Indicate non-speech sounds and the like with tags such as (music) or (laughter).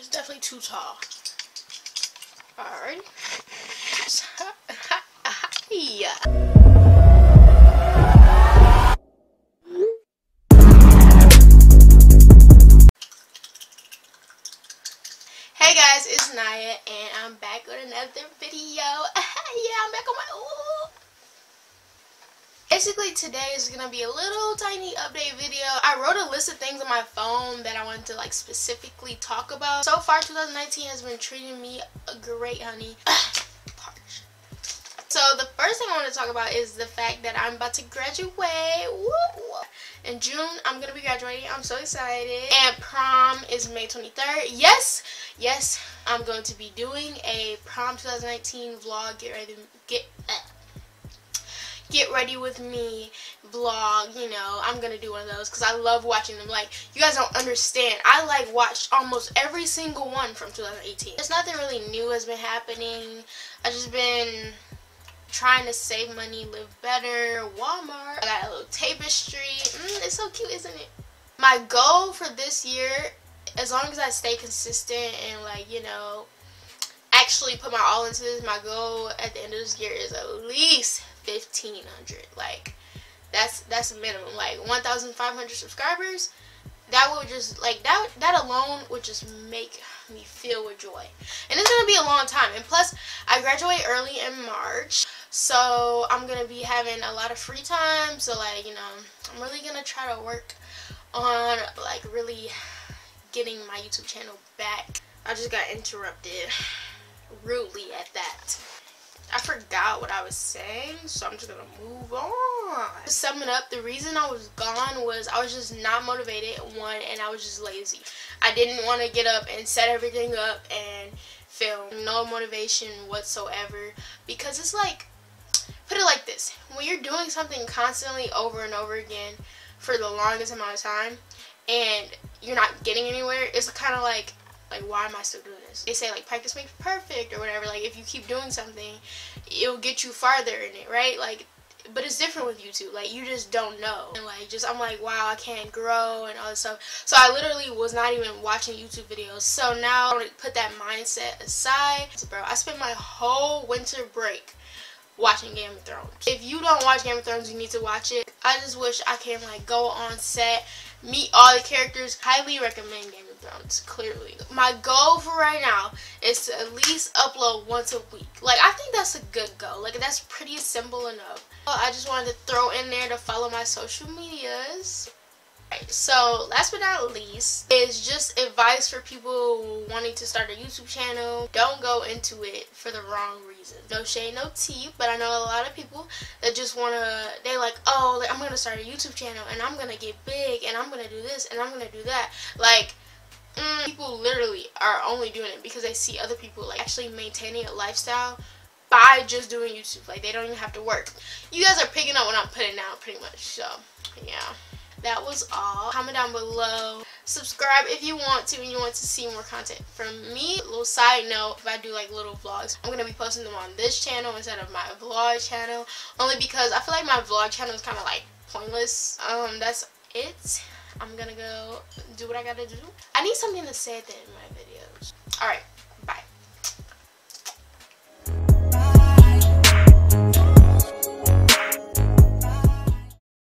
It's definitely too tall. Alright. yeah. Hey guys, it's Naya and I'm back with another video. (laughs) yeah, I'm back on my ooh. Basically today is gonna be a little tiny update video. I wrote a list of things on my phone that I wanted to like specifically talk about. So far 2019 has been treating me great, honey. (sighs) So the first thing I want to talk about is the fact that I'm about to graduate. Woo! In June, I'm to be graduating. I'm so excited. And prom is May 23rd. Yes, yes, I'm going to be doing a prom 2019 vlog. Get ready, get, uh, get ready with me vlog. You know, I'm going to do one of those because I love watching them. Like, you guys don't understand. I, like, watched almost every single one from 2018. There's nothing really new has been happening. I've just been trying to save money, live better, Walmart. I got a little tapestry. Mm, it's so cute, isn't it? My goal for this year, as long as I stay consistent and like, you know, actually put my all into this, my goal at the end of this year is at least 1500 Like, that's that's a minimum. Like 1,500 subscribers, that would just, like, that, that alone would just make me feel with joy. And it's going to be a long time. And plus, I graduate early in March. So I'm going to be having a lot of free time. So like, you know, I'm really going to try to work on like really getting my YouTube channel back. I just got interrupted rudely at that. I forgot what I was saying, so I'm just gonna move on. To sum it up, the reason I was gone was I was just not motivated, one, and I was just lazy. I didn't want to get up and set everything up and film. No motivation whatsoever. Because it's like, put it like this. When you're doing something constantly over and over again for the longest amount of time, and you're not getting anywhere, it's kind of like, like why am I still doing this? They say like practice makes perfect or whatever. Like if you keep doing something, it'll get you farther in it, right? Like but it's different with YouTube. Like you just don't know. And like just I'm like, wow, I can't grow and all this stuff. So I literally was not even watching YouTube videos. So now gonna put that mindset aside. So, bro, I spent my whole winter break watching Game of Thrones. If you don't watch Game of Thrones, you need to watch it. I just wish I can like go on set, meet all the characters. Highly recommend Game of Thrones, clearly. My goal for right now is to at least upload once a week. Like, I think that's a good goal. Like, that's pretty simple enough. I just wanted to throw in there to follow my social medias. So, last but not least, is just advice for people wanting to start a YouTube channel. Don't go into it for the wrong reasons. No shade, no tea, but I know a lot of people that just want to, they like, oh, I'm going to start a YouTube channel and I'm going to get big and I'm going to do this and I'm going to do that. Like, mm, people literally are only doing it because they see other people like actually maintaining a lifestyle by just doing YouTube. Like, they don't even have to work. You guys are picking up what I'm putting out pretty much, so, yeah that was all. Comment down below. Subscribe if you want to and you want to see more content from me. Little side note if i do like little vlogs i'm gonna be posting them on this channel instead of my vlog channel only because i feel like my vlog channel is kind of like pointless. Um that's it. I'm gonna go do what i gotta do. I need something to say at the end of my videos. All right